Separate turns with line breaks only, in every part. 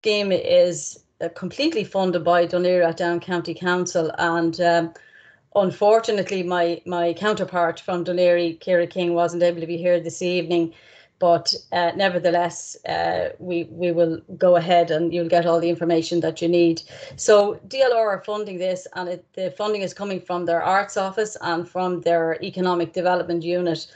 scheme is uh, completely funded by Dún Laoghaire-Rathdown County Council and um, unfortunately my my counterpart from Laoghaire, Kira King, wasn't able to be here this evening. But uh, nevertheless, uh, we we will go ahead and you'll get all the information that you need. So DLR are funding this, and it, the funding is coming from their arts office and from their economic development unit.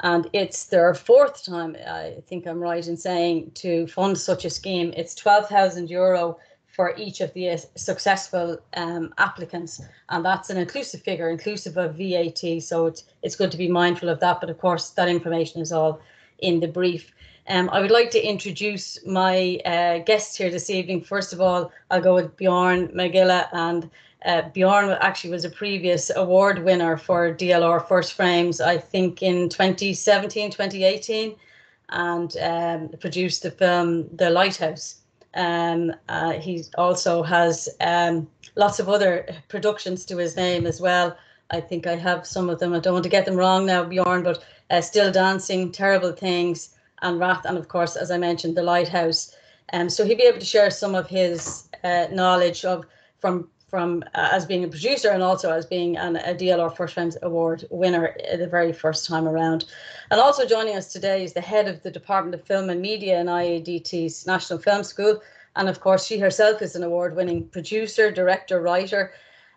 And it's their fourth time, I think I'm right in saying, to fund such a scheme. It's 12,000 euro for each of the successful um, applicants, and that's an inclusive figure, inclusive of VAT. So it's it's good to be mindful of that. But of course, that information is all in the brief. Um, I would like to introduce my uh, guests here this evening. First of all, I'll go with Bjorn McGilla, and uh, Bjorn actually was a previous award winner for DLR First Frames, I think in 2017, 2018, and um, produced the film The Lighthouse. Um, uh, he also has um, lots of other productions to his name as well. I think I have some of them. I don't want to get them wrong now, Bjorn, but uh, Still Dancing, Terrible Things, and Wrath, and of course, as I mentioned, The Lighthouse. Um, so he'd be able to share some of his uh, knowledge of from from uh, as being a producer and also as being an, a DLR First Frames Award winner the very first time around. And also joining us today is the head of the Department of Film and Media in IADT's National Film School. And of course, she herself is an award winning producer, director, writer.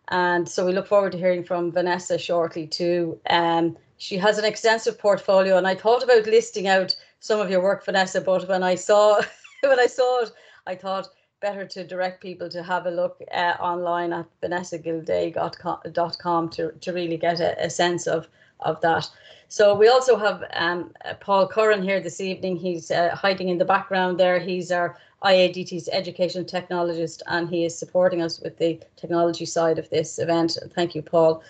And so we look forward to hearing from Vanessa shortly too. Um, she has an extensive portfolio, and I thought about listing out some of your work, Vanessa, but when I saw when I saw it, I thought better to direct people to have a look uh, online at vanessagildea.com to, to really get a, a, sense of, of that. So we also have um, uh, Paul Curran here this evening. He's uh, hiding in the background there. He's our IADT's education technologist and he is supporting us with the technology side of this event. Thank you, Paul.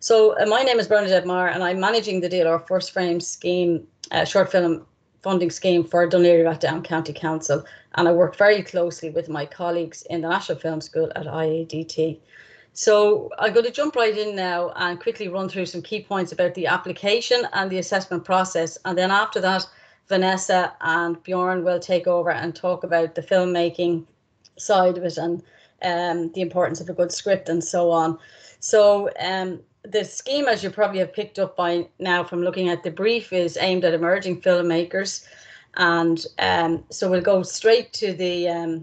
So uh, my name is Bernadette Marr and I'm managing the DLR First Frame Scheme uh, short film funding scheme for Laoghaire-Rathdown County Council and I work very closely with my colleagues in the National Film School at IADT. So I'm going to jump right in now and quickly run through some key points about the application and the assessment process. And then after that, Vanessa and Bjorn will take over and talk about the filmmaking side of it and um, the importance of a good script and so on. So um, the scheme, as you probably have picked up by now from looking at the brief, is aimed at emerging filmmakers and um, so we'll go straight to the um,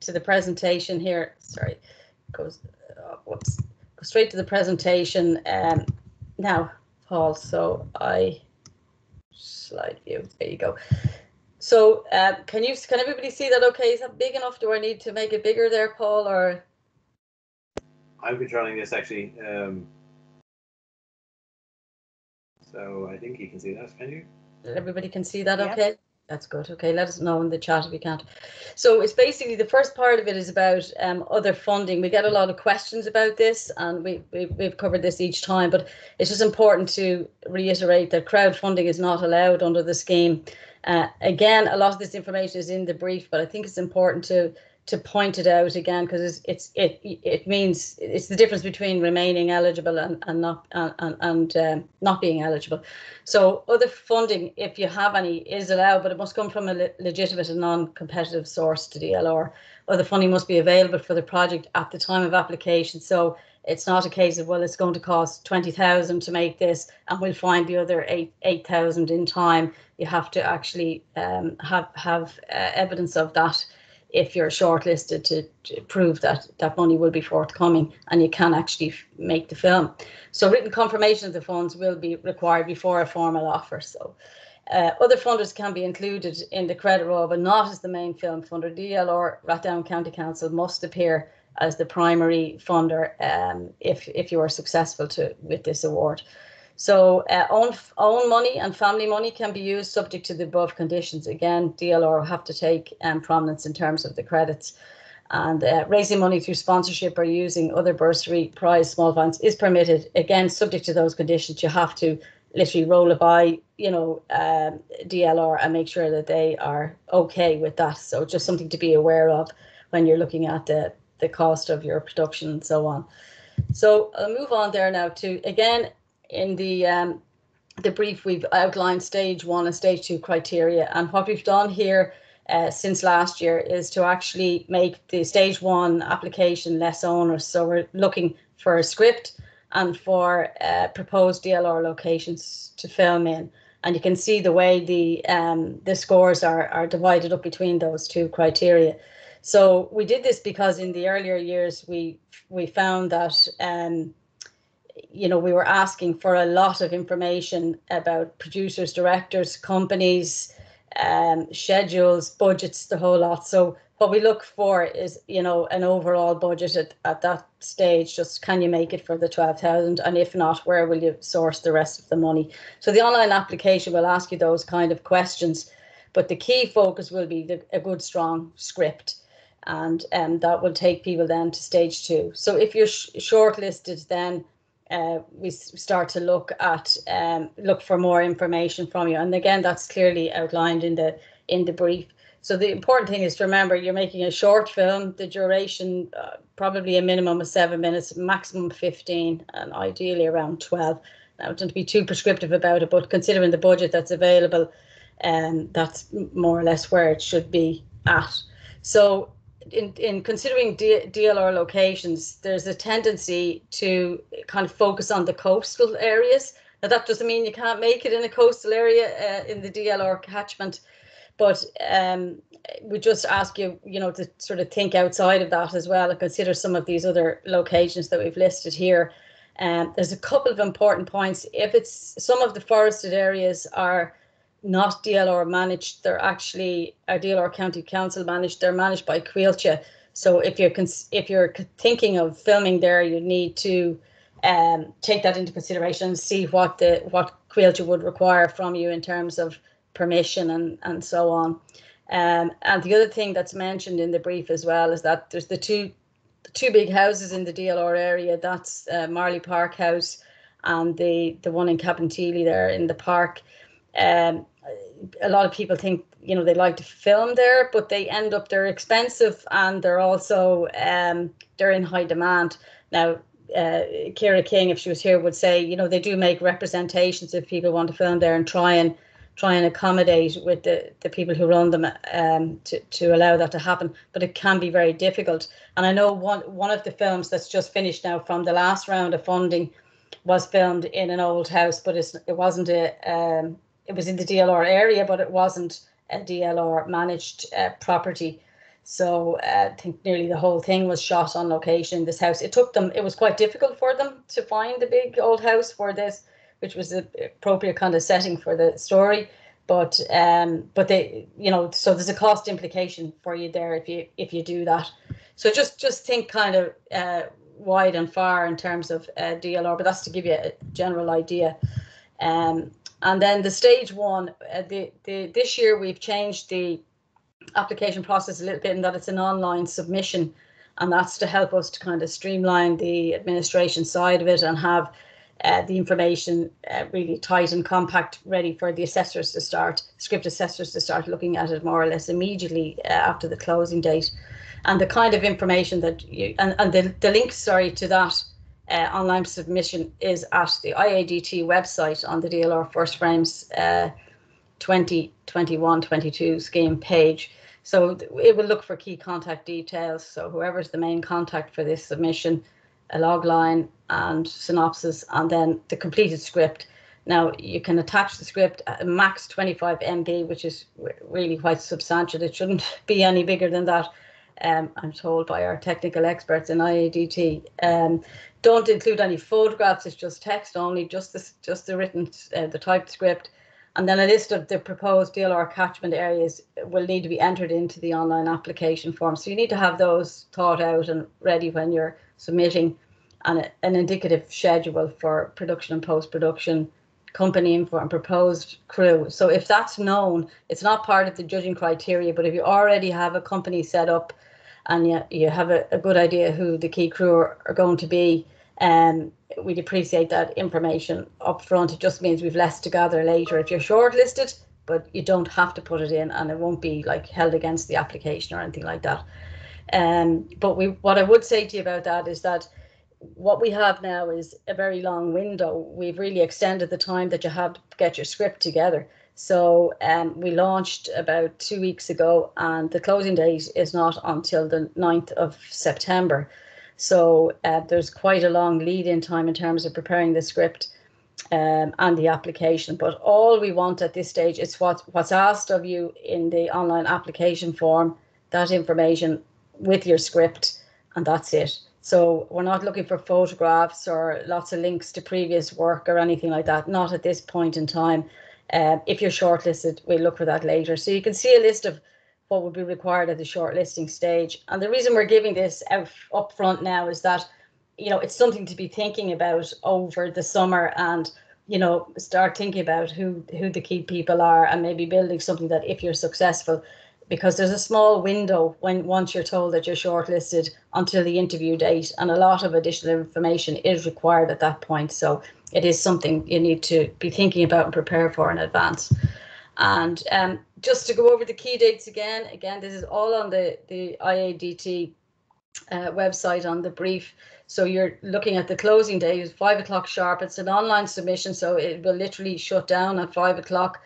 to the presentation here. Sorry, goes uh, whoops, go straight to the presentation um, now, Paul. So I slide view. There you go. So uh, can you can everybody see that? Okay, is that big enough? Do I need to make it bigger there, Paul, or?
I'm controlling this actually. Um, so I think you can see that. Can you?
Everybody can see that, okay? That's good. Okay, let us know in the chat if you can't. So it's basically the first part of it is about um, other funding. We get a lot of questions about this, and we, we we've covered this each time. But it's just important to reiterate that crowdfunding is not allowed under the scheme. Uh, again, a lot of this information is in the brief, but I think it's important to to point it out again because it's, it's it it means it's the difference between remaining eligible and and not and and um, not being eligible. So other funding, if you have any, is allowed, but it must come from a le legitimate and non-competitive source to DLR. Other funding must be available for the project at the time of application. So it's not a case of well, it's going to cost twenty thousand to make this, and we'll find the other eight eight thousand in time. You have to actually um, have have uh, evidence of that if you're shortlisted to, to, prove that that money will be forthcoming and you can actually make the film. So written confirmation of the funds will be required before a formal offer. So uh, other funders can be included in the credit roll, but not as the main film funder. DLR Rathdown County Council must appear as the primary funder um, if if you are successful to with this award. So uh, own, own money and family money can be used subject to the above conditions. Again, DLR have to take um, prominence in terms of the credits. And uh, raising money through sponsorship or using other bursary, prize, small funds is permitted. Again, subject to those conditions, you have to literally roll it by, you know, um, DLR and make sure that they are okay with that. So just something to be aware of when you're looking at the, the cost of your production and so on. So I'll move on there now to, again, in the um, the brief, we've outlined stage one and stage two criteria. And what we've done here uh, since last year is to actually make the stage one application less onerous. So we're looking for a script and for uh, proposed DLR locations to film in. And you can see the way the um, the scores are, are divided up between those two criteria. So we did this because in the earlier years we we found that um, you know we were asking for a lot of information about producers, directors, companies, um, schedules, budgets, the whole lot. So what we look for is, you know, an overall budget at, at that stage. Just can you make it for the 12,000? And if not, where will you source the rest of the money? So the online application will ask you those kind of questions. But the key focus will be the, a good, strong script. And um, that will take people then to stage two. So if you're sh- shortlisted, then uh, we start to look at um, look for more information from you. And again, that's clearly outlined in the in the brief. So the important thing is to remember you're making a short film. The duration uh, probably a minimum of seven minutes, maximum 15, and ideally around 12. Now, don't be too prescriptive about it, but considering the budget that's available, um, that's more or less where it should be at. So in, in considering D- DLR locations, there's a tendency to kind of focus on the coastal areas. Now, that doesn't mean you can't make it in a coastal area uh, in the DLR catchment, but um, we just ask you, you know, to sort of think outside of that as well and consider some of these other locations that we've listed here. Um, there's a couple of important points. If it's some of the forested areas are not DLR managed. They're actually a DLR County Council managed. They're managed by Coillte. So if you're if you're thinking of filming there, you need to um, take that into consideration and see what the what Coillte would require from you in terms of permission and and so on. Um, and the other thing that's mentioned in the brief as well is that there's the two the two big houses in the DLR area. That's uh, Marlay Park House and the the one in Cabinteely there in the park. Um, a lot of people think you know they like to film there, but they end up they're expensive and they're also um, they're in high demand now. Uh, Kira King, if she was here, would say you know they do make representations if people want to film there and try and try and accommodate with the, the people who run them um, to, to allow that to happen. But it can be very difficult. And I know one one of the films that's just finished now from the last round of funding was filmed in an old house, but it's, it wasn't a um, it was in the DLR area, but it wasn't a DLR managed uh, property. So uh, I think nearly the whole thing was shot on location in this house. It took them, it was quite difficult for them to find the big old house for this, which was the appropriate kind of setting for the story. But um, but they, you know, so there's a cost implication for you there if you if you do that. So just just think kind of uh, wide and far in terms of uh, DLR, but that's to give you a general idea. Um, and then the stage one, uh, the, the this year we've changed the application process a little bit in that it's an online submission, and that's to help us to kind of streamline the administration side of it and have uh, the information uh, really tight and compact, ready for the assessors to start, script assessors to start looking at it more or less immediately uh, after the closing date. And the kind of information that you and, and the, the link, sorry, to that uh, online submission is at the IADT website on the DLR First Frames uh, 2021-22 scheme page. So it will look for key contact details. So whoever's the main contact for this submission, a log line and synopsis, and then the completed script. Now you can attach the script max 25 MB, which is really quite substantial. It shouldn't be any bigger than that. Um, I'm told by our technical experts in IADT. Um, don't include any photographs. It's just text only, just the just the written, uh, the typed script, and then a list of the proposed DLR catchment areas will need to be entered into the online application form. So you need to have those thought out and ready when you're submitting, and an indicative schedule for production and post production, company info and proposed crew. So if that's known, it's not part of the judging criteria. But if you already have a company set up and you, you have a, a good idea who the key crew are, are going to be, um, we'd appreciate that information up front. It just means we've less to gather later. If you're shortlisted, but you don't have to put it in and it won't be like held against the application or anything like that. Um, but we what I would say to you about that is that what we have now is a very long window. We've really extended the time that you have to get your script together. So um, we launched about two weeks ago, and the closing date is not until the 9th of September. So uh, there's quite a long lead in time in terms of preparing the script um, and the application. But all we want at this stage is what, what's asked of you in the online application form, that information with your script, and that's it. So we're not looking for photographs or lots of links to previous work or anything like that, not at this point in time. Um, if you're shortlisted, we'll look for that later. So you can see a list of what would be required at the shortlisting stage. And the reason we're giving this up front now is that, you know, it's something to be thinking about over the summer and, you know, start thinking about who who the key people are and maybe building something that if you're successful, because there's a small window when once you're told that you're shortlisted until the interview date and a lot of additional information is required at that point. So it is something you need to be thinking about and prepare for in advance. And um, just to go over the key dates again again this is all on the the IADT uh, website on the brief. So you're looking at the closing date is five o'clock sharp. It's an online submission so it will literally shut down at five o'clock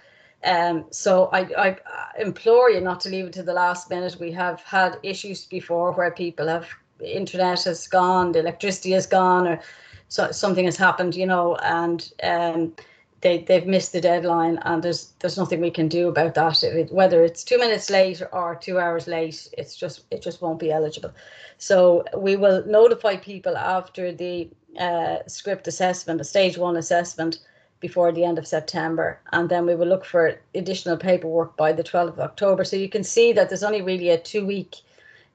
um, so I, I implore you not to leave it to the last minute. We have had issues before where people have internet has gone, the electricity has gone, or so, something has happened, you know, and um, they they've missed the deadline, and there's there's nothing we can do about that. It, whether it's two minutes late or two hours late, it's just it just won't be eligible. So we will notify people after the uh, script assessment, the stage one assessment before the end of September. And then we will look for additional paperwork by the 12th of October. So you can see that there's only really a two week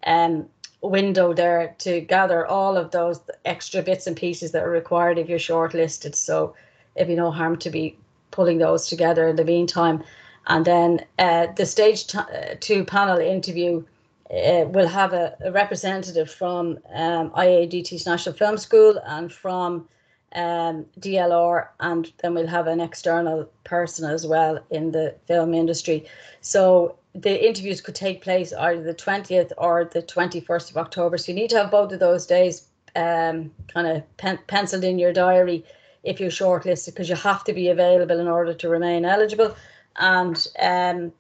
um, window there to gather all of those extra bits and pieces that are required if you're shortlisted. So it'd be no harm to be pulling those together in the meantime. And then uh, the stage t- uh, two panel interview uh, will have a, a representative from um, IADT's National Film School and from um, DLR, and then we'll have an external person as well in the film industry. So the interviews could take place either the 20th or the 21st of October. So you need to have both of those days um, kind of pen- penciled in your diary if you're shortlisted, because you have to be available in order to remain eligible. And um,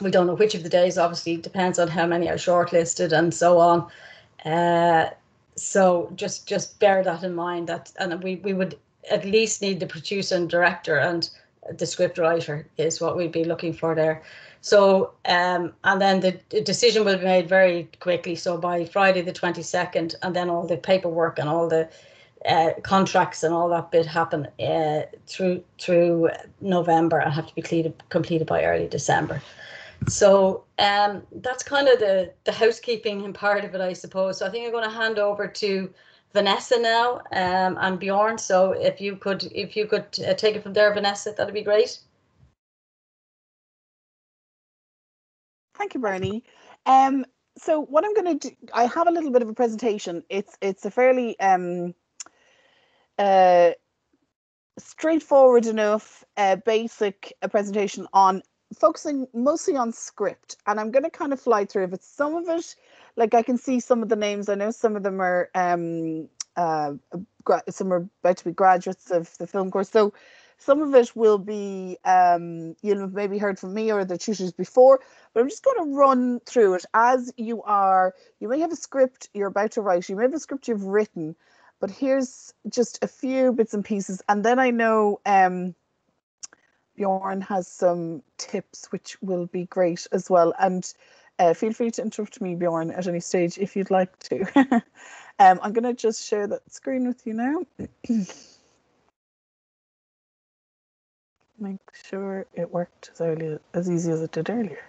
we don't know which of the days, obviously, depends on how many are shortlisted and so on. Uh, so just just bear that in mind that and we, we would at least need the producer and director and the script writer is what we'd be looking for there. So um, and then the, the decision will be made very quickly. So by Friday the 22nd, and then all the paperwork and all the uh, contracts and all that bit happen uh, through through November and have to be completed completed by early December. So um, that's kind of the the housekeeping part of it, I suppose. So I think I'm going to hand over to Vanessa now um, and Bjorn. So if you could if you could uh, take it from there, Vanessa, that'd be great.
Thank you, Bernie. Um, so what I'm going to do, I have a little bit of a presentation. It's it's a fairly um, uh, straightforward enough, uh, basic uh, presentation on focusing mostly on script and i'm going to kind of fly through but some of it like i can see some of the names. I know some of them are um uh some are about to be graduates of the film course so some of it will be um you'll have maybe heard from me or the tutors before but i'm just going to run through it. As you are you may have a script you're about to write you may have a script you've written but here's just a few bits and pieces and then i know um Bjorn has some tips which will be great as well. And uh, feel free to interrupt me, Bjorn, at any stage if you'd like to. um, I'm going to just share that screen with you now. Make sure it worked as early as easy as it did earlier.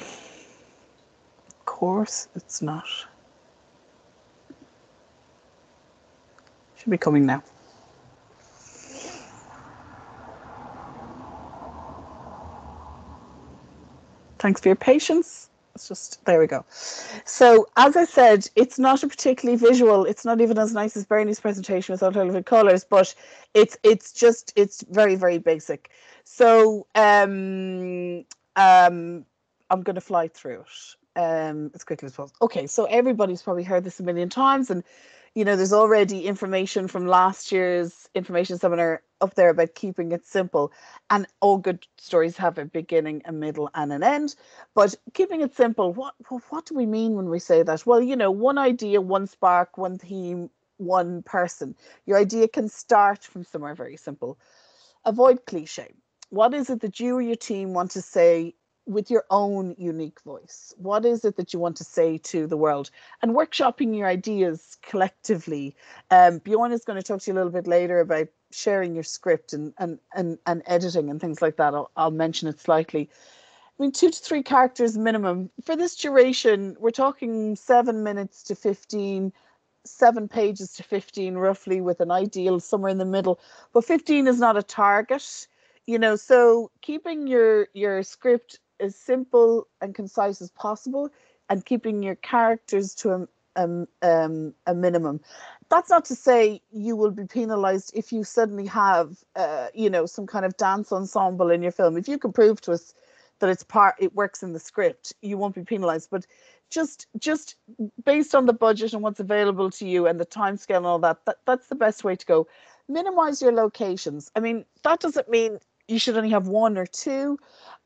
Of course, it's not. Should be coming now. Thanks for your patience. It's just there we go. So as I said, it's not a particularly visual. It's not even as nice as Bernie's presentation with alternative colors, but it's it's just it's very very basic. So um, um, I'm going to fly through it um, as quickly as possible. Okay, so everybody's probably heard this a million times, and you know, there's already information from last year's information seminar up there about keeping it simple. And all good stories have a beginning, a middle, and an end. But keeping it simple, what what do we mean when we say that? Well, you know, one idea, one spark, one theme, one person. Your idea can start from somewhere very simple. Avoid cliche. What is it that you or your team want to say with your own unique voice. What is it that you want to say to the world? And workshopping your ideas collectively. Um, Bjorn is going to talk to you a little bit later about sharing your script and and and, and editing and things like that. I'll, I'll mention it slightly. I mean, two to three characters minimum. For this duration, we're talking seven minutes to 15, seven pages to 15, roughly, with an ideal somewhere in the middle. But 15 is not a target you know so keeping your your script as simple and concise as possible and keeping your characters to a, um, a minimum. That's not to say you will be penalized if you suddenly have, uh, you know, some kind of dance ensemble in your film. If you can prove to us that it's part, it works in the script, you won't be penalized. But just, just based on the budget and what's available to you and the time scale and all that, that that's the best way to go. Minimize your locations. I mean, that doesn't mean you should only have one or two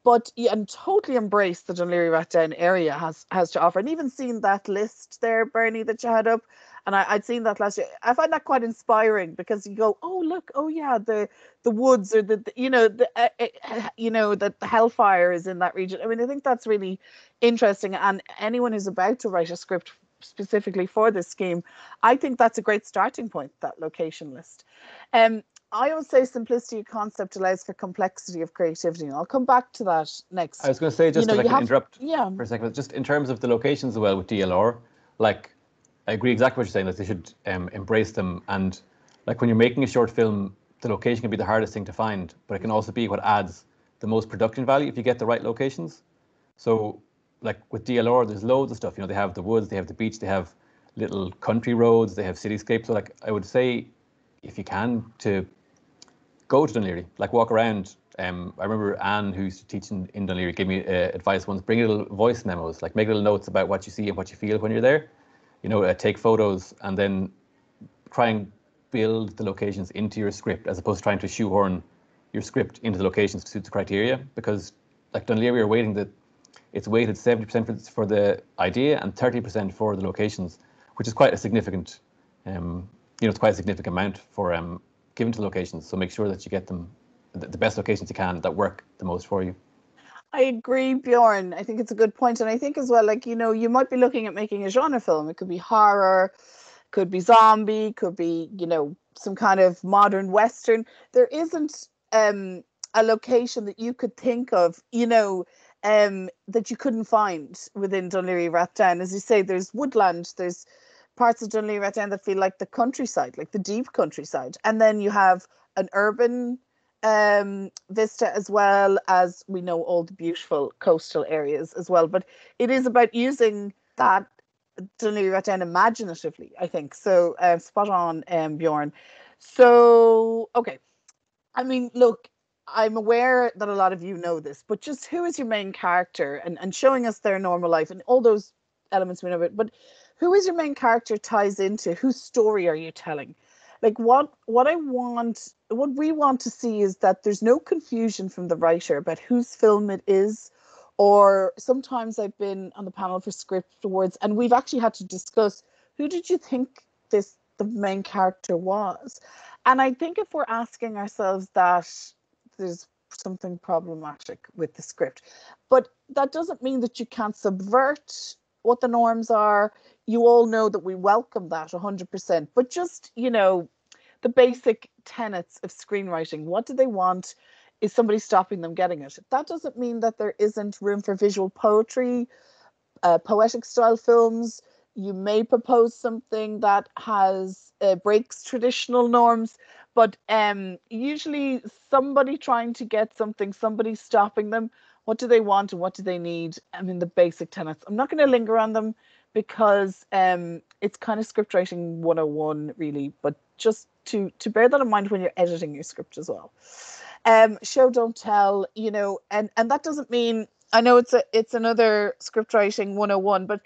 but yeah, and totally embrace the Laoghaire Rathdown area has has to offer. And even seen that list there, Bernie, that you had up, and I, would seen that last year. I find that quite inspiring because you go, oh look, oh yeah, the the woods or the, the you know the uh, you know that the hellfire is in that region. I mean, I think that's really interesting. And anyone who's about to write a script specifically for this scheme, I think that's a great starting point. That location list. Um, I would say simplicity of concept allows for complexity of creativity. And I'll come back to that next.
I was going to say, just you know, to like interrupt yeah. for a second, just in terms of the locations as well with DLR, like I agree exactly what you're saying, that they should um, embrace them. And like when you're making a short film, the location can be the hardest thing to find, but it can also be what adds the most production value if you get the right locations. So like with DLR, there's loads of stuff. You know, they have the woods, they have the beach, they have little country roads, they have cityscapes. So like I would say, if you can, to go to Laoghaire, like walk around. Um, I remember Anne, who's teaching in Laoghaire, gave me uh, advice once: bring little voice memos, like make little notes about what you see and what you feel when you're there. You know, uh, take photos and then try and build the locations into your script, as opposed to trying to shoehorn your script into the locations to suit the criteria. Because like Laoghaire, are waiting that it's weighted 70% for the idea and 30% for the locations, which is quite a significant, um, you know, it's quite a significant amount for um, given to locations. So make sure that you get them the best locations you can that work the most for you.
I agree, Bjorn. I think it's a good point, and I think as well, like you know, you might be looking at making a genre film. It could be horror, could be zombie, could be you know some kind of modern western. There isn't um, a location that you could think of, you know, um, that you couldn't find within Laoghaire Rathdown. As you say, there's woodland, there's parts of Dún Laoghaire Rathdown that feel like the countryside, like the deep countryside. And then you have an urban um, vista as well as we know all the beautiful coastal areas as well. But it is about using that Dún Laoghaire Rathdown imaginatively, I think. So uh, spot on, um, Bjorn. So, okay. I mean, look, I'm aware that a lot of you know this, but just who is your main character and, and showing us their normal life and all those elements we know about. But who is your main character ties into? Whose story are you telling? Like what what i want what we want to see is that there's no confusion from the writer about whose film it is or sometimes i've been on the panel for script awards and we've actually had to discuss who did you think this the main character was? And i think if we're asking ourselves that there's something problematic with the script but that doesn't mean that you can't subvert what the norms are you all know that we welcome that 100%. But just, you know, the basic tenets of screenwriting what do they want? Is somebody stopping them getting it? That doesn't mean that there isn't room for visual poetry, uh, poetic style films. You may propose something that has uh, breaks traditional norms, but um, usually somebody trying to get something, somebody stopping them. What do they want and what do they need? I mean, the basic tenets. I'm not going to linger on them because um, it's kind of script writing 101 really but just to to bear that in mind when you're editing your script as well um, show don't tell you know and and that doesn't mean I know it's a it's another script writing 101, but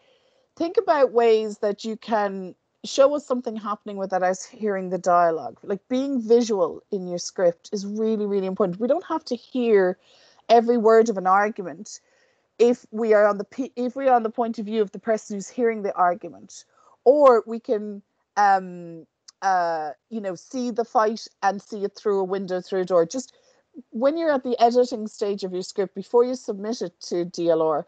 think about ways that you can show us something happening without us hearing the dialogue. Like being visual in your script is really, really important. We don't have to hear every word of an argument if we are on the if we are on the point of view of the person who's hearing the argument, or we can um uh you know see the fight and see it through a window through a door. Just when you're at the editing stage of your script before you submit it to DLR,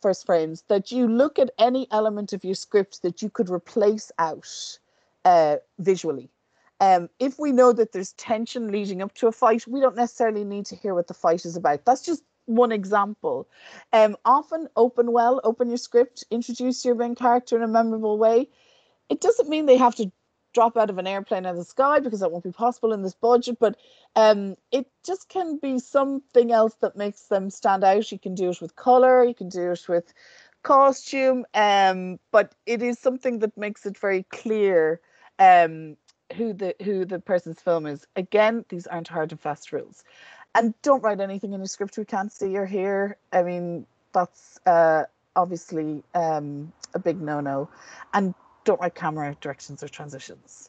first frames that you look at any element of your script that you could replace out uh, visually. Um, if we know that there's tension leading up to a fight, we don't necessarily need to hear what the fight is about. That's just one example. Um, often open well, open your script, introduce your main character in a memorable way. It doesn't mean they have to drop out of an airplane in the sky because that won't be possible in this budget but um, it just can be something else that makes them stand out you can do it with color you can do it with costume um, but it is something that makes it very clear um, who the who the person's film is again these aren't hard and fast rules and don't write anything in your script we can't see or hear i mean that's uh, obviously um, a big no-no and don't write camera directions or transitions.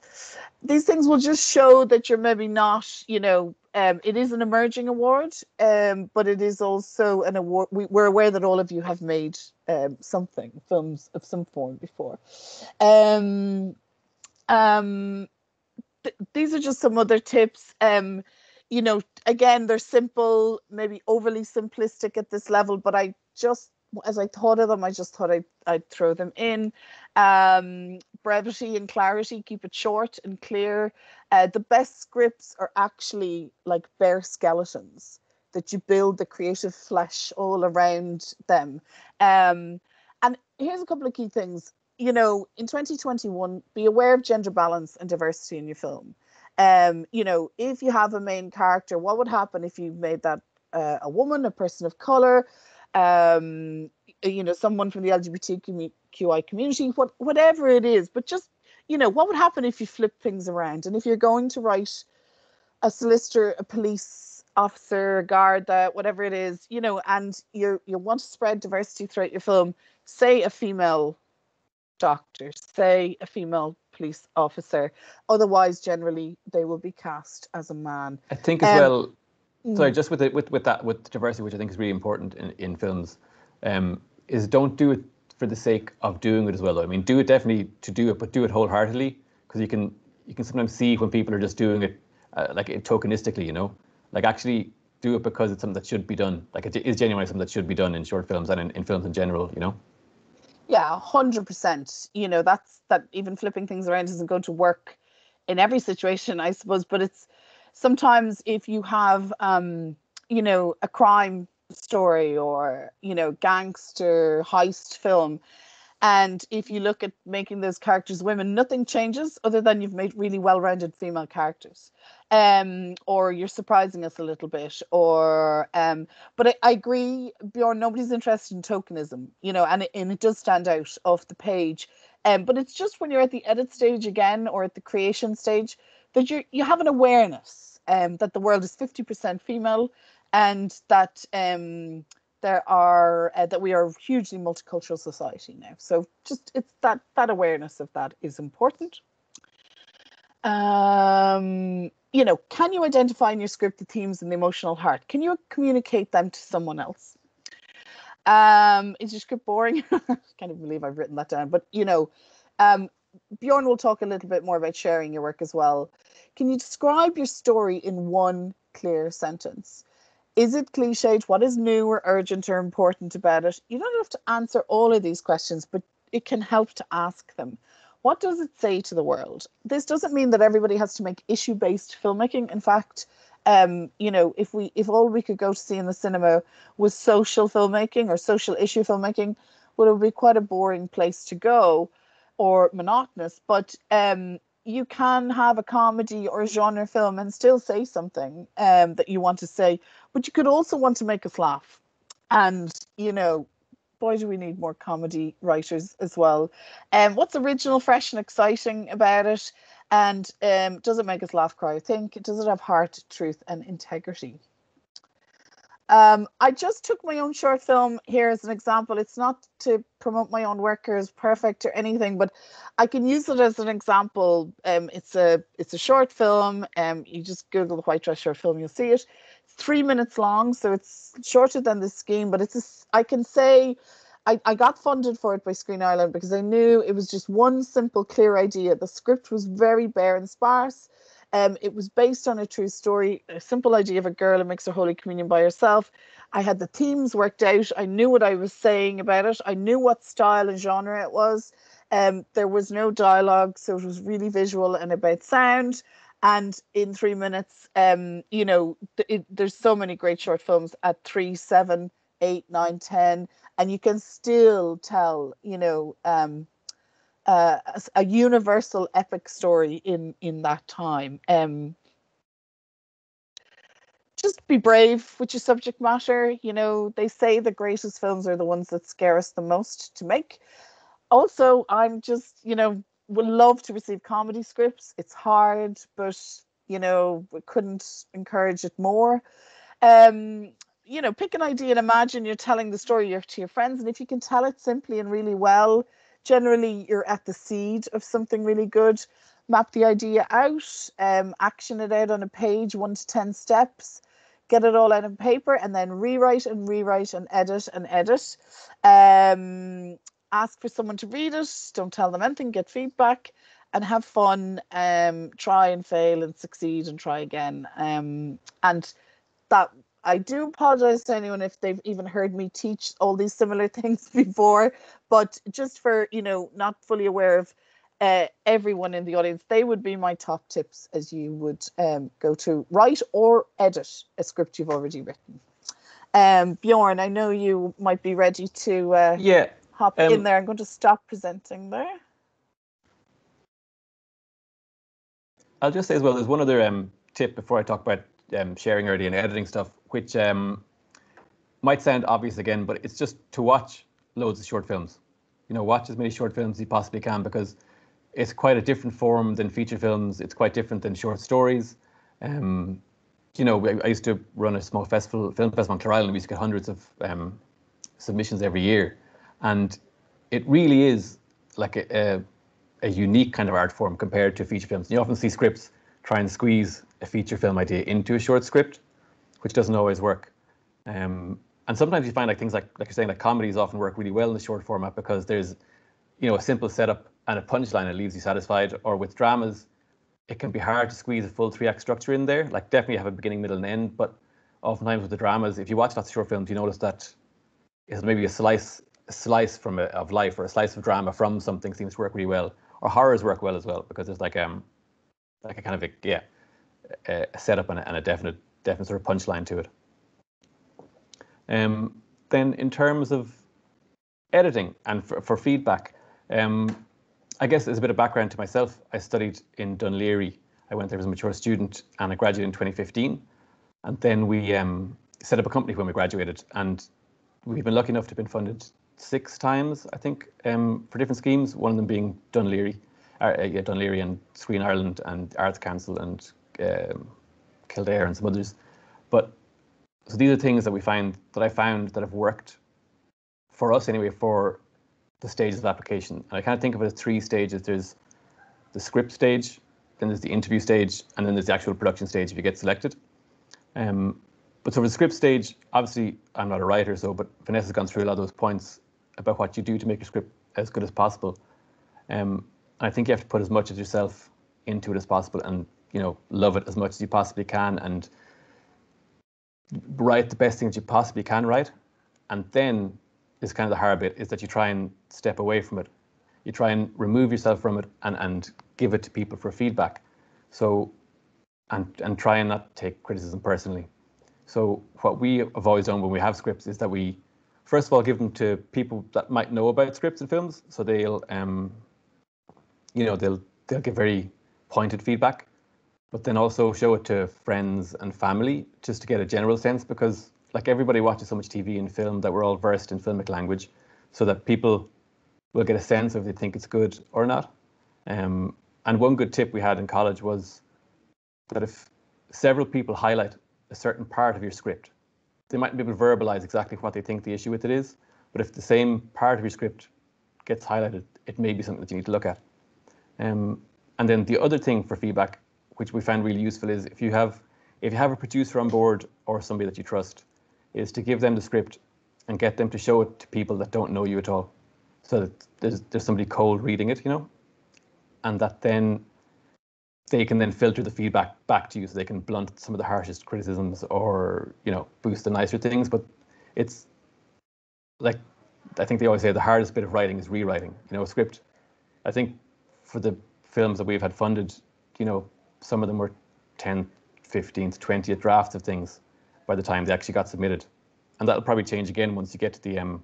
These things will just show that you're maybe not, you know, um, it is an emerging award, um, but it is also an award. We, are aware that all of you have made um, something, films of some form before. Um, um, th- these are just some other tips. You know, again, they're simple, maybe overly simplistic at this level, but I just as I thought of them, I just thought I'd, I'd throw them in. Um, brevity and clarity, keep it short and clear. Uh, the best scripts are actually like bare skeletons that you build the creative flesh all around them. Um, and here's a couple of key things. You know, in 2021, be aware of gender balance and diversity in your film. Um, you know, if you have a main character, what would happen if you made that uh, a woman, a person of color, um, you know, someone from the LGBTQI community, what, whatever it is. But just, you know, what would happen if you flip things around? And if you're going to write a solicitor, a police officer, a guard, that whatever it is, you know, and you you want to spread diversity throughout your film, say a female doctor, say a female police officer. Otherwise, generally, they will be cast as a man.
I think as um, well sorry, mm. just with it with with that with diversity, which I think is really important in in films, um, is don't do it for the sake of doing it as well. Though. I mean, do it definitely to do it, but do it wholeheartedly because you can you can sometimes see when people are just doing it uh, like tokenistically, you know, like actually do it because it's something that should be done. Like it is genuinely something that should be done in short films and in, in films in general, you know.
Yeah, hundred percent. You know, that's that even flipping things around isn't going to work in every situation, I suppose, but it's sometimes if you have um, you know a crime story or you know gangster heist film and if you look at making those characters women nothing changes other than you've made really well-rounded female characters um or you're surprising us a little bit or um but I, I agree bjorn nobody's interested in tokenism you know and it, and it does stand out off the page um but it's just when you're at the edit stage again or at the creation stage that you you have an awareness um, that the world is 50% female and that um, there are uh, that we are a hugely multicultural society now. So just it's that that awareness of that is important. Um, you know can you identify in your script the themes and the emotional heart can you communicate them to someone else um, is your script boring can't even believe i've written that down but you know um, bjorn will talk a little bit more about sharing your work as well can you describe your story in one clear sentence? Is it cliched? What is new or urgent or important about it? You don't have to answer all of these questions, but it can help to ask them. What does it say to the world? This doesn't mean that everybody has to make issue-based filmmaking. In fact, um, you know, if we if all we could go to see in the cinema was social filmmaking or social issue filmmaking, well, it would be quite a boring place to go or monotonous. But um, you can have a comedy or a genre film and still say something um, that you want to say, but you could also want to make us laugh. And, you know, boy, do we need more comedy writers as well. Um, what's original, fresh, and exciting about it? And um, does it make us laugh, cry, think? Does it have heart, truth, and integrity? Um, I just took my own short film here as an example. It's not to promote my own work as perfect or anything, but I can use it as an example. Um, it's a it's a short film. Um, you just Google the White Dress short film, you'll see it. Three minutes long, so it's shorter than the scheme, but it's a, I can say I, I got funded for it by Screen Ireland because I knew it was just one simple, clear idea. The script was very bare and sparse um, it was based on a true story, a simple idea of a girl who makes her Holy Communion by herself. I had the themes worked out. I knew what I was saying about it. I knew what style and genre it was. Um, there was no dialogue, so it was really visual and about sound. And in three minutes, um, you know, it, there's so many great short films at three, seven, eight, nine, ten, and you can still tell, you know, um, uh, a universal epic story in in that time. Um, just be brave with your subject matter. You know, they say the greatest films are the ones that scare us the most to make. Also, I'm just, you know, would love to receive comedy scripts. It's hard, but you know, we couldn't encourage it more. Um, you know, pick an idea and imagine you're telling the story to your friends, and if you can tell it simply and really well, generally you're at the seed of something really good map the idea out um, action it out on a page one to ten steps get it all out on paper and then rewrite and rewrite and edit and edit um, ask for someone to read it don't tell them anything get feedback and have fun um, try and fail and succeed and try again um, and that I do apologize to anyone if they've even heard me teach all these similar things before, but just for, you know, not fully aware of uh, everyone in the audience, they would be my top tips as you would um, go to write or edit a script you've already written. Um, Bjorn, I know you might be ready to uh,
yeah
hop um, in there. I'm going to stop presenting there.
I'll just say as well, there's one other um, tip before I talk about um, sharing early and editing stuff, which um, might sound obvious again, but it's just to watch loads of short films. You know, watch as many short films as you possibly can because it's quite a different form than feature films. It's quite different than short stories. Um, you know, I, used to run a small festival, film festival on Clare Island. We used to get hundreds of um, submissions every year, and it really is like a, a, a unique kind of art form compared to feature films. You often see scripts try and squeeze a feature film idea into a short script, which doesn't always work. Um, and sometimes you find like things like like you're saying like comedies often work really well in the short format because there's you know a simple setup and a punchline that leaves you satisfied. Or with dramas, it can be hard to squeeze a full three act structure in there. Like definitely have a beginning, middle, and end. But oftentimes with the dramas, if you watch lots of short films, you notice that is maybe a slice a slice from a, of life or a slice of drama from something seems to work really well. Or horrors work well as well because there's like um like a kind of a yeah a, setup and a, and a definite definite sort of punchline to it. Um, then in terms of editing and for, for feedback, um, I guess as a bit of background to myself, I studied in Dún Laoghaire. I went there as a mature student and I graduated in 2015. And then we um, set up a company when we graduated and we've been lucky enough to have been funded six times, I think, um, for different schemes, one of them being Dún Laoghaire, uh, yeah, Laoghaire and Screen Ireland and Arts Council and um, Kildare and some others. But so these are things that we find that I found that have worked for us anyway for the stages of application. And I kind of think of it as three stages. There's the script stage, then there's the interview stage, and then there's the actual production stage if you get selected. Um, but so for the script stage, obviously I'm not a writer, so but Vanessa's gone through a lot of those points about what you do to make your script as good as possible. Um, I think you have to put as much of yourself into it as possible and you know love it as much as you possibly can and write the best things you possibly can write. And then is kind of the hard bit is that you try and step away from it. You try and remove yourself from it and and give it to people for feedback. So and and try and not take criticism personally. So what we have always done when we have scripts is that we first of all give them to people that might know about scripts and films so they'll um you know they'll they'll give very pointed feedback but then also show it to friends and family just to get a general sense because like everybody watches so much TV and film that we're all versed in filmic language so that people will get a sense of if they think it's good or not. Um, and one good tip we had in college was that if several people highlight a certain part of your script, they mightn't be able to verbalize exactly what they think the issue with it is, but if the same part of your script gets highlighted, it may be something that you need to look at. Um, and then the other thing for feedback, which we find really useful, is if you have if you have a producer on board or somebody that you trust, is to give them the script and get them to show it to people that don't know you at all, so that there's there's somebody cold reading it, you know, and that then they can then filter the feedback back to you, so they can blunt some of the harshest criticisms or you know boost the nicer things. But it's like I think they always say the hardest bit of writing is rewriting. You know, a script. I think for the films that we've had funded, you know, some of them were 10, 15th, 20th drafts of things by the time they actually got submitted. And that'll probably change again once you get to the um,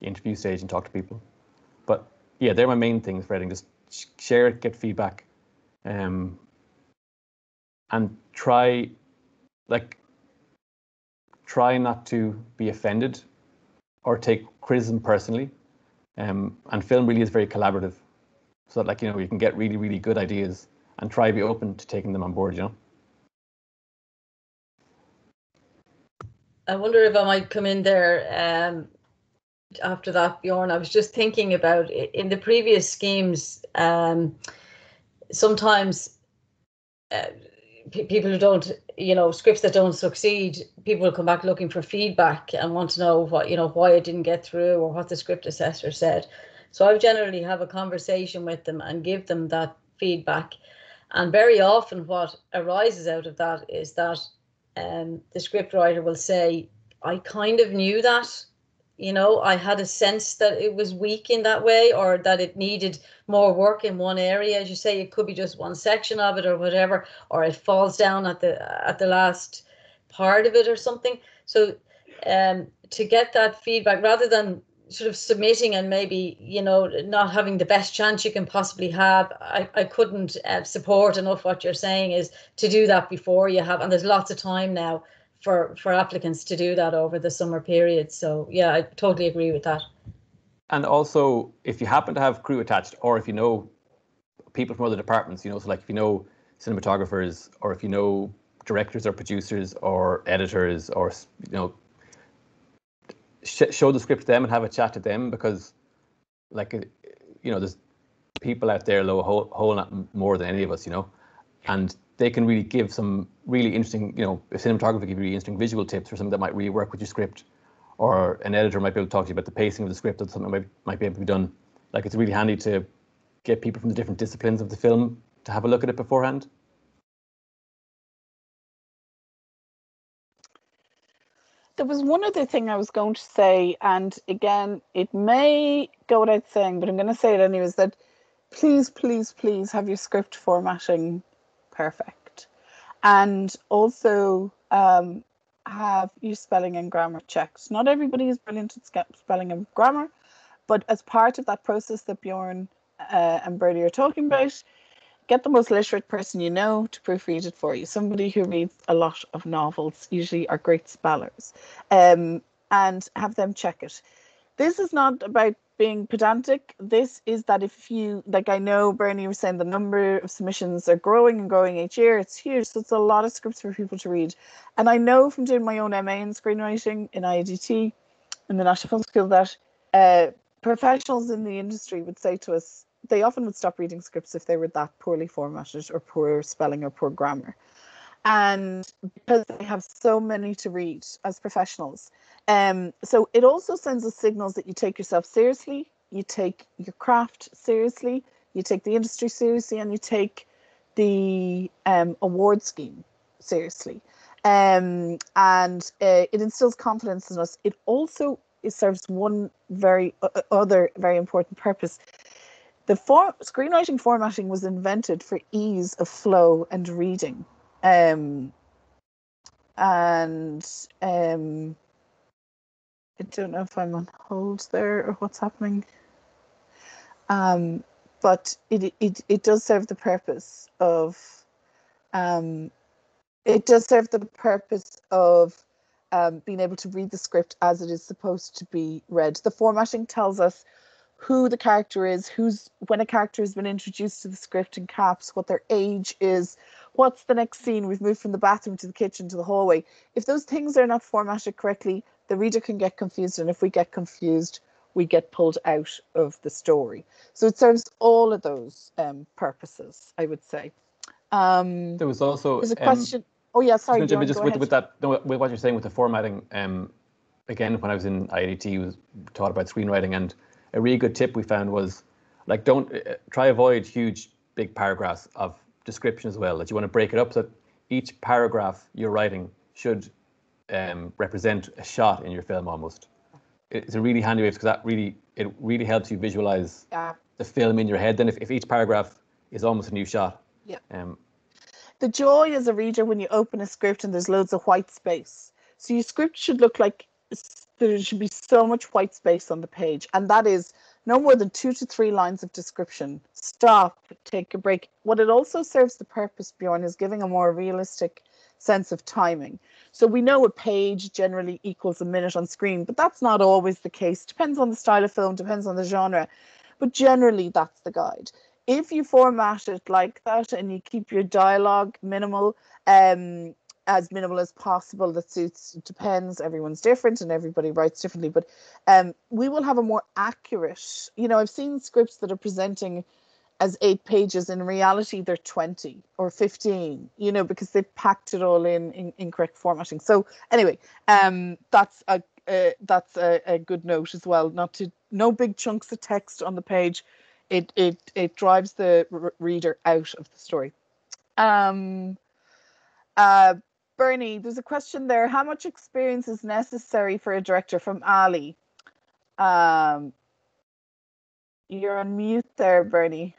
interview stage and talk to people. But yeah, they're my main things for editing. Just share it, get feedback, um, and try, like, try not to be offended or take criticism personally. Um, and film really is very collaborative. So that like you know you can get really really good ideas and try to be open to taking them on board you know?
I wonder if i might come in there um, after that bjorn. I was just thinking about in the previous schemes um, sometimes uh, people who don't you know scripts that don't succeed people will come back looking for feedback and want to know what you know why it didn't get through or what the script assessor said so I generally have a conversation with them and give them that feedback. And very often, what arises out of that is that um, the scriptwriter will say, I kind of knew that. You know, I had a sense that it was weak in that way or that it needed more work in one area. As you say, it could be just one section of it or whatever, or it falls down at the at the last part of it or something. So um, to get that feedback rather than sort of submitting and maybe you know not having the best chance you can possibly have i, I couldn't uh, support enough what you're saying is to do that before you have and there's lots of time now for for applicants to do that over the summer period. So yeah i totally agree with that.
And also if you happen to have crew attached or if you know people from other departments you know so like if you know cinematographers or if you know directors or producers or editors or you know sh- show the script to them and have a chat to them because, like, you know, there's people out there whole, whole lot more than any of us, you know, and they can really give some really interesting, you know, a cinematographer give really interesting visual tips or something that might really work with your script, or an editor might be able to talk to you about the pacing of the script or something might might be able to be done. Like, it's really handy to get people from the different disciplines of the film to have a look at it beforehand.
There was one other thing I was going to say, and again, it may go without saying, but I'm going to say it anyways that please, please, please have your script formatting perfect. And also um, have your spelling and grammar checked. Not everybody is brilliant at spelling and grammar, but as part of that process that Bjorn uh, and Bernie are talking about, get the most literate person you know to proofread it for you. Somebody who reads a lot of novels, usually are great spellers, um, and have them check it. This is not about being pedantic. This is that if you, like I know Bernie was saying, the number of submissions are growing and growing each year. It's huge. So it's a lot of scripts for people to read. And I know from doing my own MA in screenwriting in IADT in the National Film School that uh, professionals in the industry would say to us, they often would stop reading scripts if they were that poorly formatted or poor spelling or poor grammar. And because they have so many to read as professionals. Um, so it also sends us signals that you take yourself seriously, you take your craft seriously, you take the industry seriously, and you take the um, award scheme seriously. Um, and uh, it instills confidence in us. It also it serves one very uh, other very important purpose the form, screenwriting formatting was invented for ease of flow and reading. Um, and um, I don't know if I'm on hold there or what's happening. Um, but it, it, it does serve the purpose of um, it does serve the purpose of um, being able to read the script as it is supposed to be read. The formatting tells us who the character is, who's when a character has been introduced to the script in caps, what their age is, what's the next scene? We've moved from the bathroom to the kitchen to the hallway. If those things are not formatted correctly, the reader can get confused. And if we get confused, we get pulled out of the story. So it serves all of those um, purposes, I would say. Um,
there was also
there's a um, question. Um, oh yeah, sorry.
John, just with, with, that, no, with what you're saying with the formatting. Um, again, when I was in IADT, was taught about screenwriting, and a really good tip we found was like don't uh, try avoid huge big paragraphs of description as well. That you want to break it up so that each paragraph you're writing should um, represent a shot in your film almost. It's a really handy way because that really it really helps you visualize yeah. the film in your head. Then if, if each paragraph is almost a new shot.
Yeah. Um, the joy as a reader when you open a script and there's loads of white space. So your script should look like there should be so much white space on the page, and that is no more than two to three lines of description. Stop, take a break. What it also serves the purpose, Bjorn, is giving a more realistic sense of timing. So we know a page generally equals a minute on screen, but that's not always the case. Depends on the style of film, depends on the genre, but generally that's the guide. If you format it like that and you keep your dialogue minimal, um, as minimal as possible. That suits depends. Everyone's different and everybody writes differently but um we will have a more accurate you know i've seen scripts that are presenting as eight pages. In reality they're 20 or 15 you know because they've packed it all in in, in correct formatting. So anyway um that's a uh, that's a, a good note as well. Not to no big chunks of text on the page. It it it drives the r- reader out of the story. Um uh Bernie, there's a question there. How much experience is necessary for a director from Ali? Um, you're on mute there, Bernie.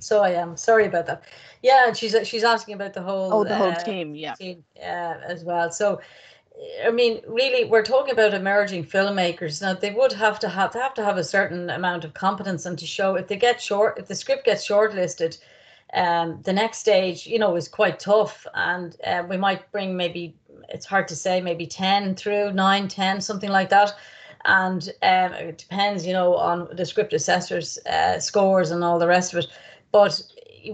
So I am sorry about that. Yeah, she's she's asking about the whole
oh the whole uh, team, yeah,
team, as well. So, I mean, really, we're talking about emerging filmmakers now. They would have to have they have to have a certain amount of competence and to show if they get short if the script gets shortlisted um, the next stage, you know, is quite tough. And uh, we might bring maybe, it's hard to say, maybe 10 through, 9, 10, something like that. And um, it depends, you know, on the script assessors' uh, scores and all the rest of it. But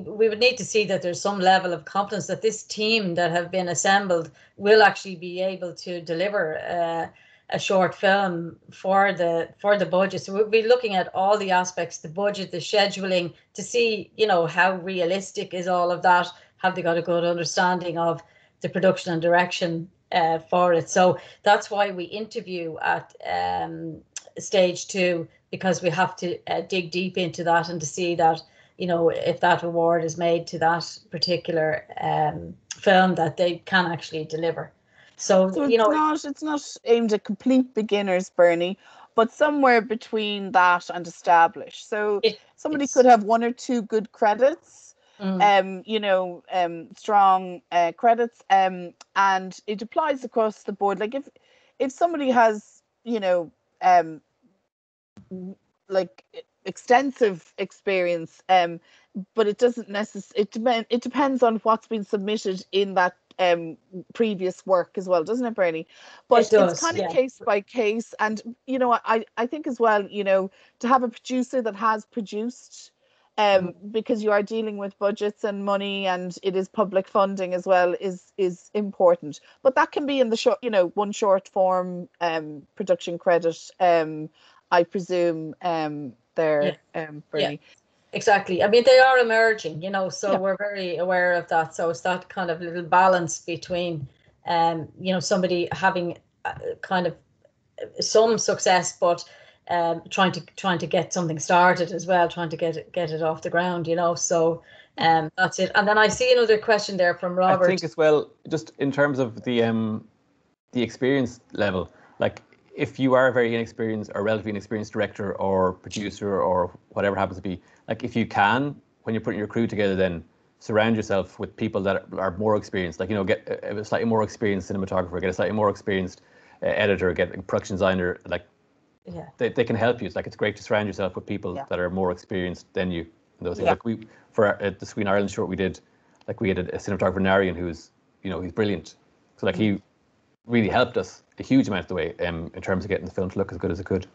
we would need to see that there's some level of confidence that this team that have been assembled will actually be able to deliver uh, a short film for the for the budget. So we'll be looking at all the aspects, the budget, the scheduling, to see, you know, how realistic is all of that. Have they got a good understanding of the production and direction uh, for it? So that's why we interview at um, stage two because we have to uh, dig deep into that and to see that you know if that award is made to that particular um, film that they can actually deliver. So, so you know,
not it's not aimed at complete beginners, Bernie, but somewhere between that and established. So it, somebody could have one or two good credits, mm. um, you know, um, strong uh, credits, um, and it applies across the board. Like if if somebody has, you know, um, like extensive experience, um, but it doesn't necessarily it, depend, it depends on what's been submitted in that um previous work as well doesn't it bernie but it does, it's kind of case by case and you know i i think as well you know to have a producer that has produced um mm-hmm. because you are dealing with budgets and money and it is public funding as well is is important but that can be in the short you know one short form um production credit um i presume um there yeah. um bernie yeah.
Exactly. I mean, they are emerging, you know, so yeah. we're very aware of that. So it's that kind of little balance between, um, you know, somebody having uh, kind of some success, but um, trying to trying to get something started as well, trying to get it, get it off the ground, you know. So um, that's it. And then I see another question there from Robert.
I think as well, just in terms of the um, the experience level, like if you are a very inexperienced or relatively inexperienced director or producer or whatever happens to be, like if you can, when you're putting your crew together, then surround yourself with people that are more experienced. Like you know, get a slightly more experienced cinematographer, get a slightly more experienced uh, editor, get a production designer. Like yeah. they, they can help you. It's like it's great to surround yourself with people yeah. that are more experienced than you. those things. Yeah. Like we for our, the Screen Ireland short we did, like we had a, a cinematographer Narian who's you know he's brilliant. So like mm-hmm. he really helped us a huge amount of the way um, in terms of getting the film to look as good as it could.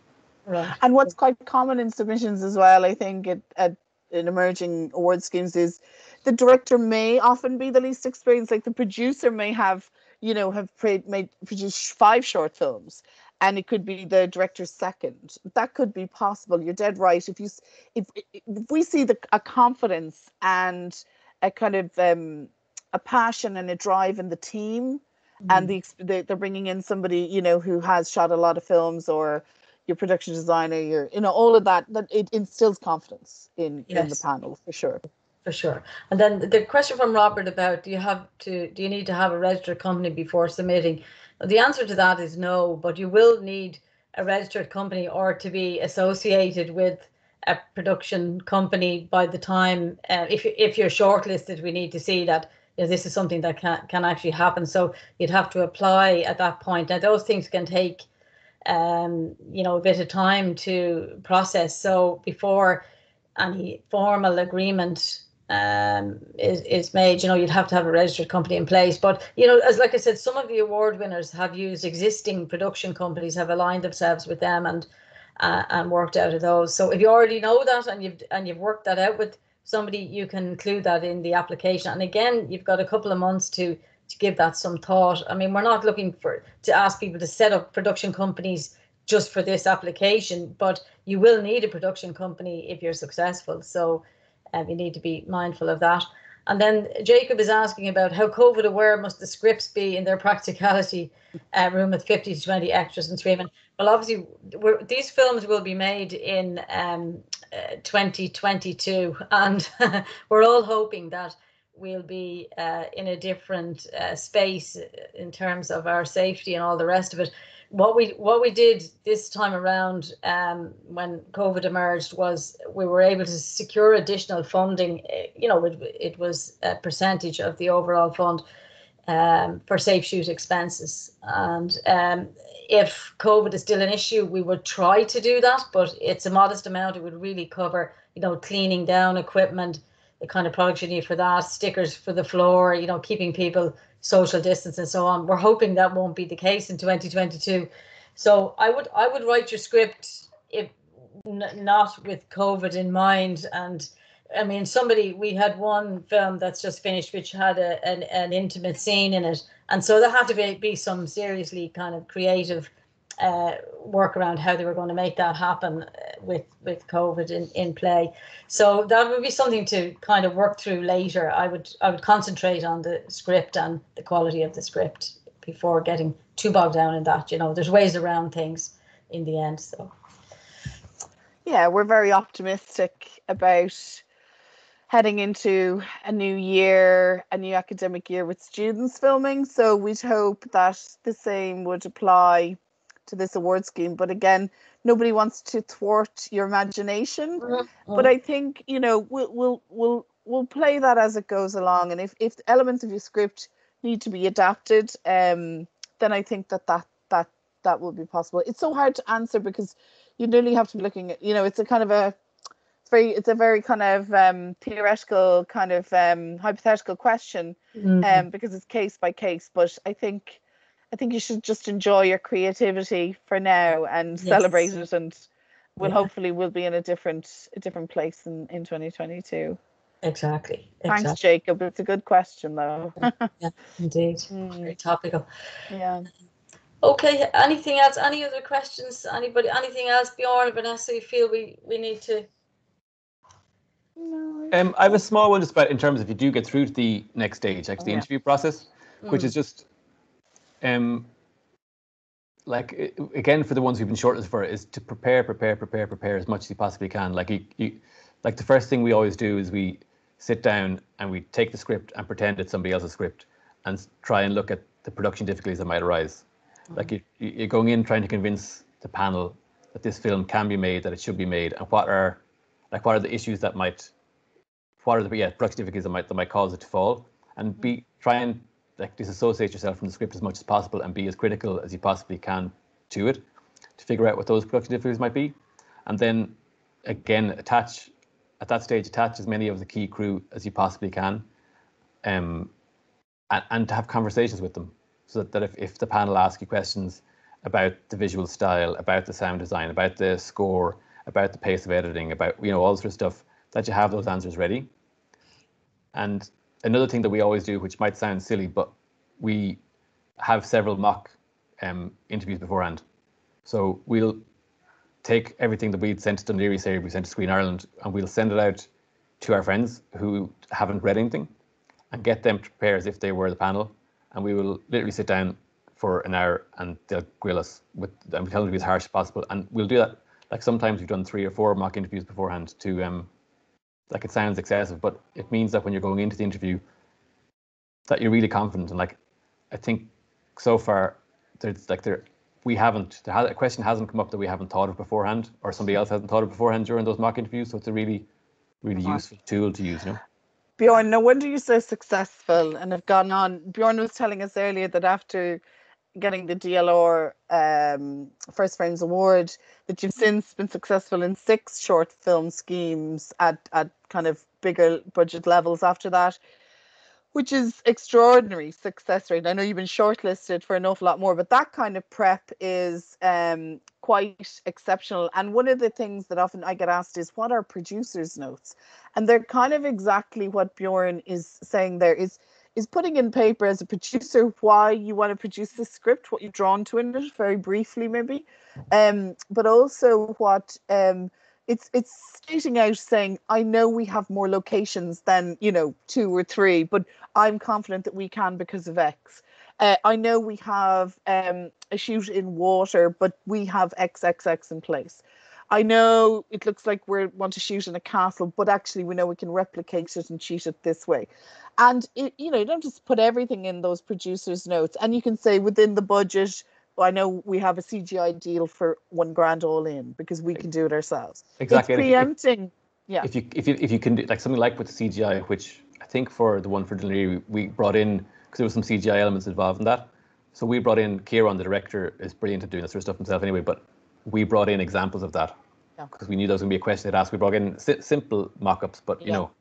Right. And what's quite common in submissions as well, I think, at, at in emerging award schemes is the director may often be the least experienced. Like the producer may have, you know, have pre- made produced five short films, and it could be the director's second. That could be possible. You're dead right. If you if if we see the a confidence and a kind of um, a passion and a drive in the team, mm-hmm. and the, the they're bringing in somebody you know who has shot a lot of films or your production designer, your you know all of that that it instills confidence in yes. in the panel for sure.
For sure. And then the question from Robert about do you have to do you need to have a registered company before submitting? The answer to that is no, but you will need a registered company or to be associated with a production company by the time uh, if if you're shortlisted we need to see that this is something that can can actually happen so you'd have to apply at that point now those things can take um, you know, a bit of time to process. So before any formal agreement um, is, is made, you know, you'd have to have a registered company in place. But, you know, as like I said, some of the award winners have used existing production companies, have aligned themselves with them and uh, and worked out of those. So if you already know that and you've and you've worked that out with somebody, you can include that in the application. And again, you've got a couple of months to to give that some thought. I mean, we're not looking for to ask people to set up production companies just for this application, but you will need a production company if you're successful. So um, you need to be mindful of that. And then Jacob is asking about how COVID aware must the scripts be in their practicality uh, room with 50 to 20 extras and streaming. Well, obviously, these films will be made in um, uh, 2022, and we're all hoping that we'll be uh, in a different uh, space in terms of our safety and all the rest of it. What we what we did this time around um, when COVID emerged was we were able to secure additional funding. Uh, you know, it, it was a percentage of the overall fund um, for safe shoot expenses. And um, if COVID is still an issue, we would try to do that, but it's a modest amount. It would really cover, you know, cleaning down equipment the kind of products you need for that, stickers for the floor, you know, keeping people social distance and so on. We're hoping that won't be the case in 2022. So I would I would write your script if not with COVID in mind. And I mean, somebody we had one film that's just finished which had a, an an intimate scene in it, and so there had to be, be some seriously kind of creative uh, work around how they were going to make that happen uh, with with COVID in, in play. So that would be something to kind of work through later. I would I would concentrate on the script and the quality of the script before getting too bogged down in that. You know, there's ways around things in the end. So
yeah, we're very optimistic about heading into a new year, a new academic year with students filming. So we'd hope that the same would apply to this award scheme. But again, nobody wants to thwart your imagination. Mm-hmm. But I think you know we'll we'll we'll we'll play that as it goes along. And if if elements of your script need to be adapted, um, then I think that that that that will be possible. It's so hard to answer because you nearly have to be looking at you know it's a kind of a it's very it's a very kind of um, theoretical kind of um, hypothetical question mm-hmm. um, because it's case by case. But I think I think you should just enjoy your creativity for now and yes. celebrate it and we'll yeah. hopefully we'll be in a different a different place in, in 2022.
Exactly.
Thanks, exactly. Jacob. It's a good question though.
yeah, indeed. Mm. Very topical.
Yeah.
Okay, anything else? Any other questions? Anybody anything else Bjorn Vanessa you feel we, we need to
no. Um, I have a small one just about in terms of if you do get through to the next stage, like oh, the yeah. interview process, mm. which is just um, like again for the ones we've been shortlisted for is to prepare, prepare, prepare, prepare as much as you possibly can. Like you, you, like the first thing we always do is we sit down and we take the script and pretend it's somebody else's script and try and look at the production difficulties that might arise. Mm-hmm. Like you, you're going in trying to convince the panel that this film can be made, that it should be made, and what are like what are the issues that might, what are the yeah production difficulties that might that might cause it to fall, and be try and like disassociate yourself from the script as much as possible and be as critical as you possibly can to it to figure out what those production difficulties might be. And then again attach at that stage attach as many of the key crew as you possibly can um, and, and to have conversations with them so that, that if, if the panel ask you questions about the visual style about the sound design about the score about the pace of editing about you know all sort of stuff that you have those answers ready. And another thing that we always do, which might sound silly, but we have several mock um, interviews beforehand. So we'll take everything that we'd sent to Laoghaire, say we sent to Screen Ireland, and we'll send it out to our friends who haven't read anything and get them to prepare as if they were the panel. And we will literally sit down for an hour and they'll grill us with and we tell them to be as harsh as possible. And we'll do that. Like sometimes we've done three or four mock interviews beforehand to um like it sounds excessive, but it means that when you're going into the interview that you're really confident and like I think so far there's like there we haven't there has, a question hasn't come up that we haven't thought of beforehand or somebody else hasn't thought of beforehand during those mock interviews. So it's a really, really uh-huh. useful tool to use, you know.
Bjorn, no wonder you're so successful and have gone on. Bjorn was telling us earlier that after getting the DLR um, First Frames Award, that you've since been successful in six short film schemes at, at kind of bigger budget levels after that which is extraordinary success rate. I know you've been shortlisted for an awful lot more, but that kind of prep is um, quite exceptional. And one of the things that often I get asked is, what are producers' notes? And they're kind of exactly what Bjorn is saying there is is putting in paper as a producer why you want to produce the script, what you're drawn to in it, very briefly maybe, um, but also what um, it's it's stating out saying i know we have more locations than you know two or three but i'm confident that we can because of x uh, I know we have um, a shoot in water, but we have XXX in place. I know it looks like we want to shoot in a castle, but actually we know we can replicate it and shoot it this way. And it, you know, you don't just put everything in those producers' notes, and you can say within the budget I know we have a CGI deal for one grand all in because we can do it ourselves.
Exactly.
It's preempting.
If,
yeah.
If you if you if you can do like something like with the CGI, which I think for the one for Dún we brought in because there was some CGI elements involved in that. So we brought in Kieran, the director, is brilliant at doing this sort of stuff himself anyway. But we brought in examples of that because yeah. we knew there was going to be a question they'd ask. We brought in si- simple mock-ups, but you yeah. know,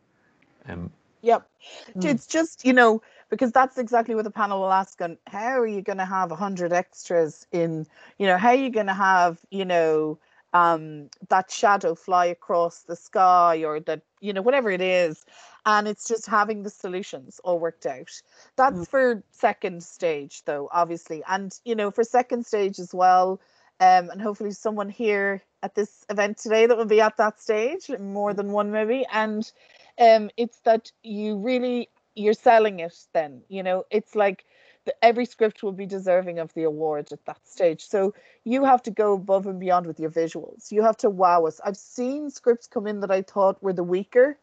um,
Yep. Mm. It's just, you know, because that's exactly what the panel will ask on how are you going to have 100 extras in, you know, how are you going to have, you know, um, that shadow fly across the sky or that, you know, whatever it is. And it's just having the solutions all worked out. That's mm. for second stage, though, obviously. And, you know, for second stage as well, um, and hopefully someone here at this event today that will be at that stage, more than one maybe. And um it's that you really you're selling it then you know? It's like the, every script will be deserving of the award at that stage. So you have to go above and beyond with your visuals. You have to wow us. I've seen scripts come in that i thought were the weaker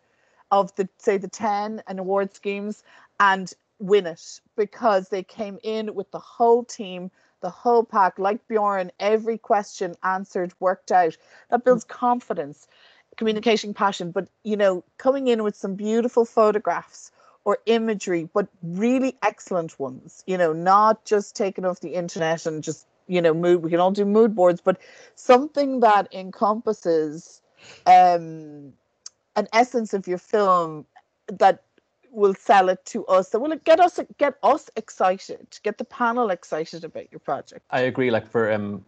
of the say the 10 and award schemes and win it because they came in with the whole team the whole pack like bjorn every question answered worked out. That builds confidence communication passion, but you know, coming in with some beautiful photographs or imagery, but really excellent ones, you know, not just taken off the internet and just, you know, mood we can all do mood boards, but something that encompasses um an essence of your film that will sell it to us that will get us get us excited get the panel excited about your project
i agree like for um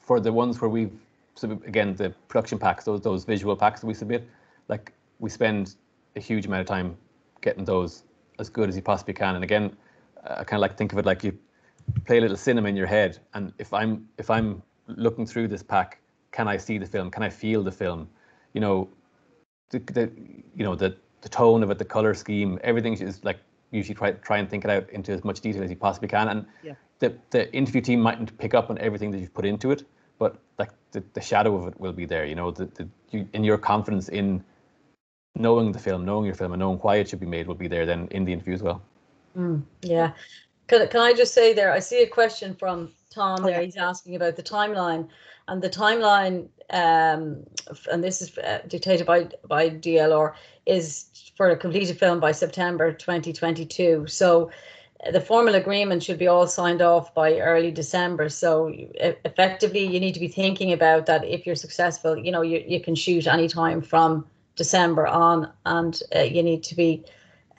for the ones where we've so again, the production packs, those those visual packs that we submit, like we spend a huge amount of time getting those as good as you possibly can. And again, I kind of like think of it like you play a little cinema in your head. And if I'm if I'm looking through this pack, can I see the film? Can I feel the film? You know, the, the you know the the tone of it, the color scheme, everything is like usually try try and think it out into as much detail as you possibly can. And yeah. the the interview team mightn't pick up on everything that you've put into it, but like the, the shadow of it will be there you know? The, the you, in your confidence in knowing the film knowing your film and knowing why it should be made will be there then in the interview as well.
Mm, yeah. Can, can i just say there i see a question from tom there. he's asking about the timeline and the timeline um, and this is uh, dictated by by dlr is for a completed film by september 2022 so the formal agreement should be all signed off by early December. So effectively, you need to be thinking about that. If you're successful, you know you, you can shoot anytime from December on, and uh, you need to be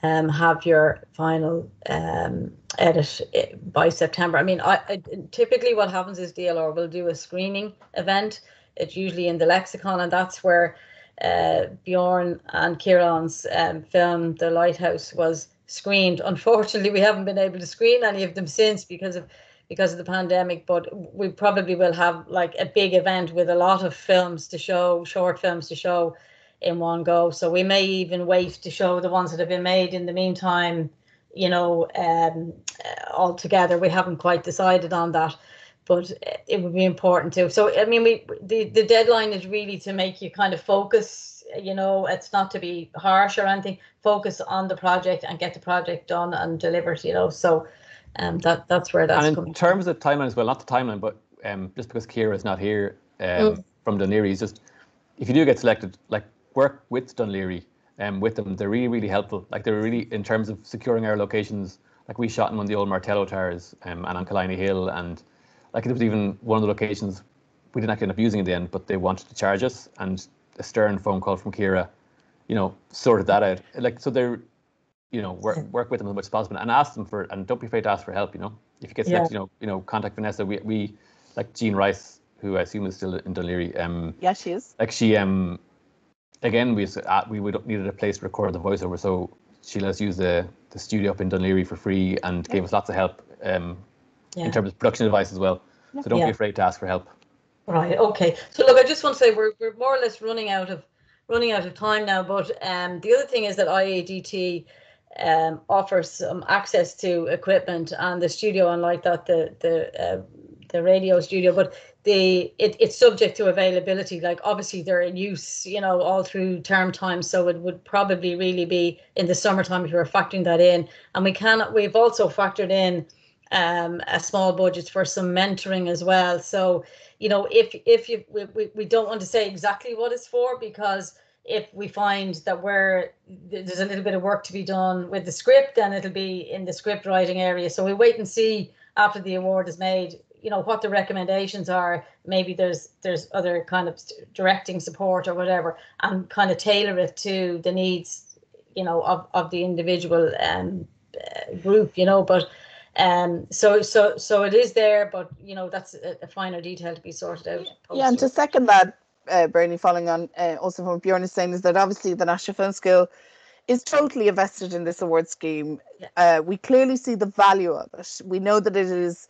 um, have your final um, edit uh, by September. I mean, I, I, typically what happens is DLR will do a screening event. It's usually in the LexIcon, and that's where uh, Bjorn and Kieran's um, film, The Lighthouse, was screened. Unfortunately, we haven't been able to screen any of them since because of because of the pandemic. But we probably will have like a big event with a lot of films to show, short films to show in one go. So we may even wait to show the ones that have been made in the meantime. You know, um, all together. We haven't quite decided on that but it would be important too. So I mean, we the the deadline is really to make you kind of focus. You know, it's not to be harsh or anything. Focus on the project and get the project done and delivered. You know, so um, that that's where that's.
And in terms of timeline as well, not the timeline, but um, just because Kira is not here um, mm. from Laoghaire, just if you do get selected, like work with Laoghaire um, with them. They're really really helpful. Like they're really in terms of securing our locations. Like we shot in one of the old Martello towers um, and on Killiney Hill and like it was even one of the locations we didn't actually end up using in the end, but they wanted to charge us, and a stern phone call from Kira, you know, sorted that out. Like so, they're, you know, work work with them as much as possible and ask them for, and don't be afraid to ask for help. You know, if you get selected, yeah. you know, you know, contact Vanessa. We we like Jean Rice, who I assume is still in Laoghaire. Um,
yeah, she is.
Like she um, again, we uh, we would needed a place to record the voiceover, so she let us use the the studio up in Laoghaire for free and yeah. gave us lots of help um, yeah. in terms of production advice as well. So don't yeah. be afraid to ask for help.
Right. Okay. So look, I just want to say we're we're more or less running out of running out of time now. But um, the other thing is that IADT um, offers some access to equipment and the studio, unlike that the the uh, the radio studio, but the it, it's subject to availability. Like obviously they're in use, you know, all through term time. So it would probably really be in the summertime if you were factoring that in. And we cannot. We've also factored in um, a small budget for some mentoring as well. So, you know, if if you we, we don't want to say exactly what it's for because if we find that we're there's a little bit of work to be done with the script, then it'll be in the script writing area. So we wait and see after the award is made, you know, what the recommendations are. Maybe there's there's other kind of directing support or whatever, and kind of tailor it to the needs, you know, of of the individual um, uh, group, you know. But um, so so so it is there, but you know that's a, a finer detail to be sorted out.
Yeah, and to second that, uh, Bernie, following on uh, also from what Bjorn is saying, is that obviously the National Film School is totally invested in this award scheme. Yeah. Uh, we clearly see the value of it. We know that it is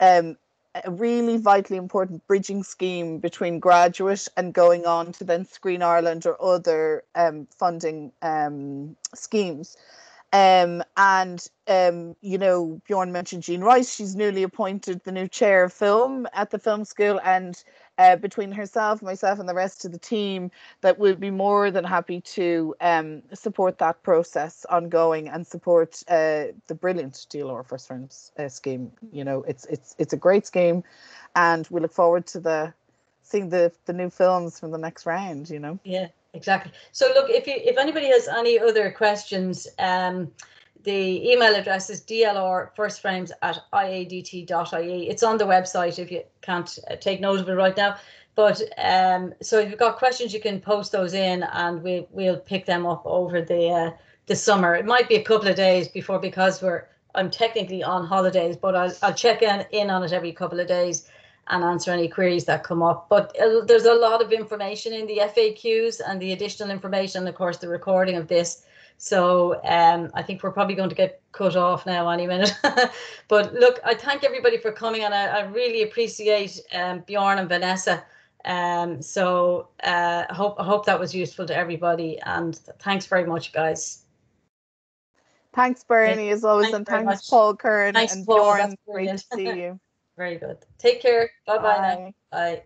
um, a really vitally important bridging scheme between graduate and going on to then Screen Ireland or other um, funding um, schemes. Um, and um, you know, Bjorn mentioned Jean Rice. She's newly appointed the new chair of film at the film school, and uh, between herself, myself, and the rest of the team, that we'll be more than happy to um, support that process ongoing and support uh, the brilliant DLR First Frames uh, scheme. You know, it's it's it's a great scheme, and we look forward to the seeing the the new films from the next round. You know.
Yeah exactly. So look, if you if anybody has any other questions, um, the email address is dlrfirstframes at iadt.ie. It's on the website if you can't uh, take note of it right now. But um, so if you've got questions, you can post those in, and we we'll pick them up over the uh, the summer. It might be a couple of days before because we're I'm technically on holidays, but I'll I'll check in in on it every couple of days and answer any queries that come up. But uh, there's a lot of information in the FAQs and the additional information, of course, the recording of this. So um, I think we're probably going to get cut off now any minute. but look, I thank everybody for coming, and I, I really appreciate um, Bjorn and Vanessa. Um, so uh, I hope I hope that was useful to everybody, and thanks very much, guys.
Thanks, Bernie, as always, thanks and thanks, much. Paul Kern thanks, and Paul, Bjorn. Great to see you.
Very good. Take care. Bye-bye. Bye. Bye.